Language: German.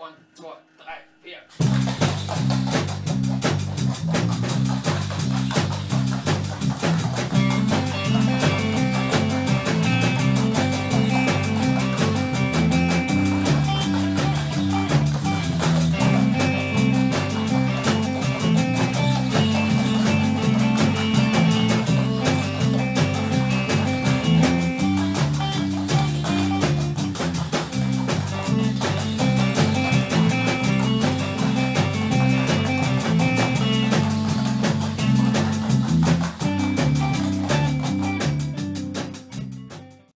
Und zwei, drei, vier.